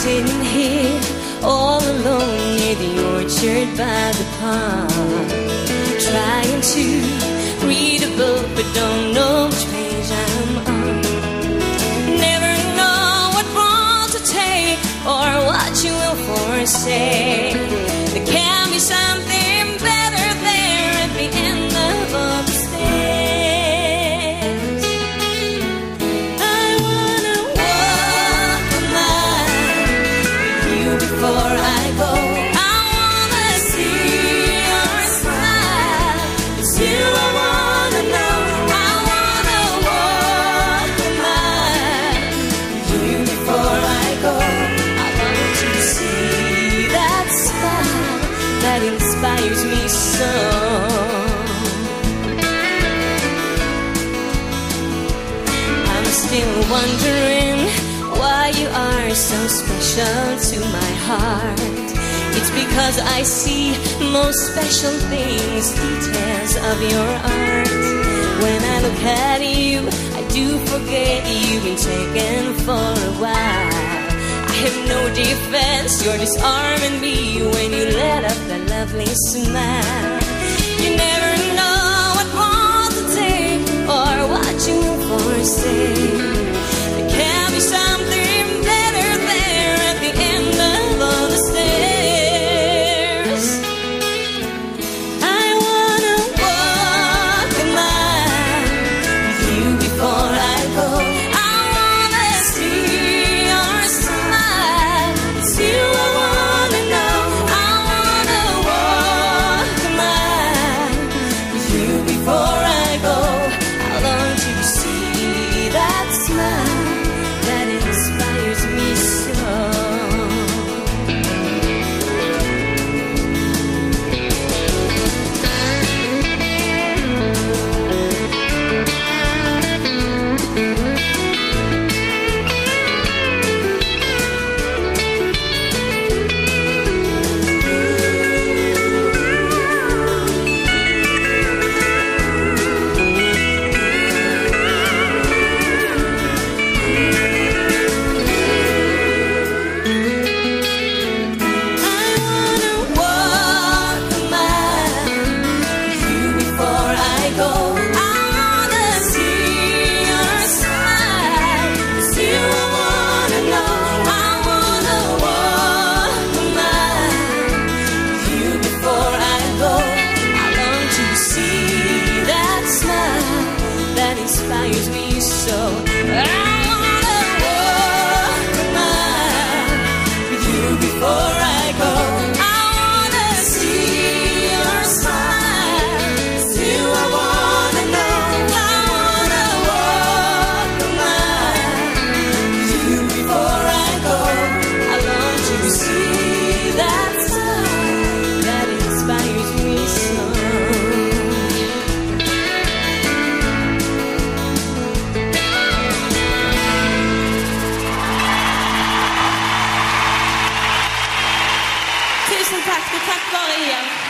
sitting here all alone near the orchard by the pond, trying to read a book but don't know which page I'm on. Never know what road to take or what you will forsake. Inspires me so. I'm still wondering why you are so special to my heart. It's because I see most special things, details of your art. When I look at you, I do forget you've been taken for you're disarming me when you let up that lovely smile. smile that inspires me so. so Tusen tack, det är tack vare er.